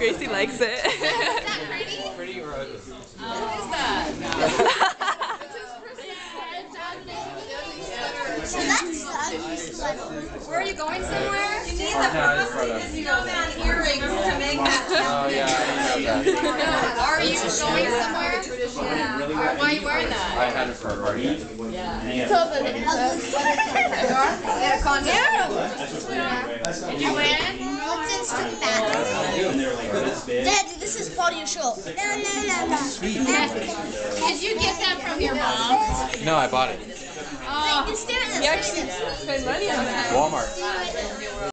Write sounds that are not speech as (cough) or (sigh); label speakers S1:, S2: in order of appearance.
S1: Gracie likes it.
S2: Is that pretty?
S3: Pretty or ugly?
S2: Who is that?
S4: So that's ugly sweater.
S2: Where are you going somewhere? You need
S3: No, I just brought it
S2: snowman earrings to make that
S3: Oh yeah, I know that.
S2: Are you going somewhere? Yeah. Why are you wearing that?
S3: I had it for a party.
S4: Ugly sweater. (laughs)
S2: Yeah, Did you wear it?
S4: What's instant back? Daddy, this is part of your show. No, no, no, no.
S2: Did you get that from your mom?
S3: No, I bought it.
S2: Oh.
S4: Stare.
S1: You actually spent money on that.
S3: Walmart.